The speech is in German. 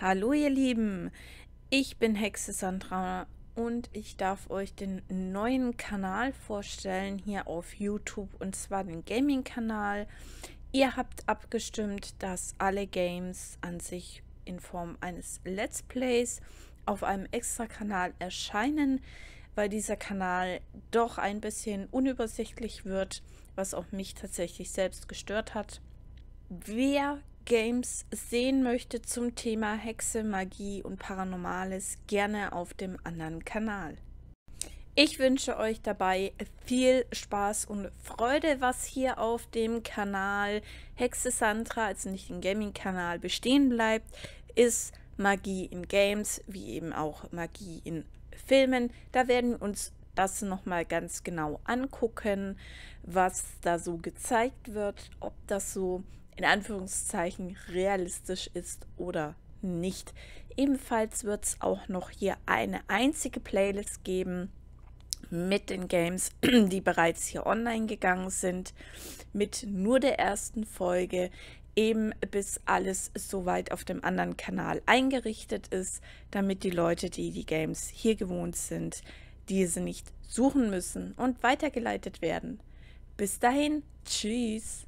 Hallo ihr Lieben, ich bin Hexe Sandra und ich darf euch den neuen Kanal vorstellen hier auf YouTube und zwar den Gaming-Kanal. Ihr habt abgestimmt, dass alle Games an sich in Form eines Let's Plays auf einem extra Kanal erscheinen, weil dieser Kanal doch ein bisschen unübersichtlich wird, was auch mich tatsächlich selbst gestört hat. Wer Games sehen möchte zum Thema Hexe, Magie und Paranormales, gerne auf dem anderen Kanal. Ich wünsche euch dabei viel Spaß und Freude, was hier auf dem Kanal Hexe Sandra, also nicht im Gaming-Kanal, bestehen bleibt, ist Magie in Games, wie eben auch Magie in Filmen. Da werden wir uns das nochmal ganz genau angucken, was da so gezeigt wird, ob das so in Anführungszeichen realistisch ist oder nicht. Ebenfalls wird es auch noch hier eine einzige Playlist geben mit den Games, die bereits hier online gegangen sind, mit nur der ersten Folge, eben bis alles soweit auf dem anderen Kanal eingerichtet ist, damit die Leute, die die Games hier gewohnt sind, diese nicht suchen müssen und weitergeleitet werden. Bis dahin, tschüss.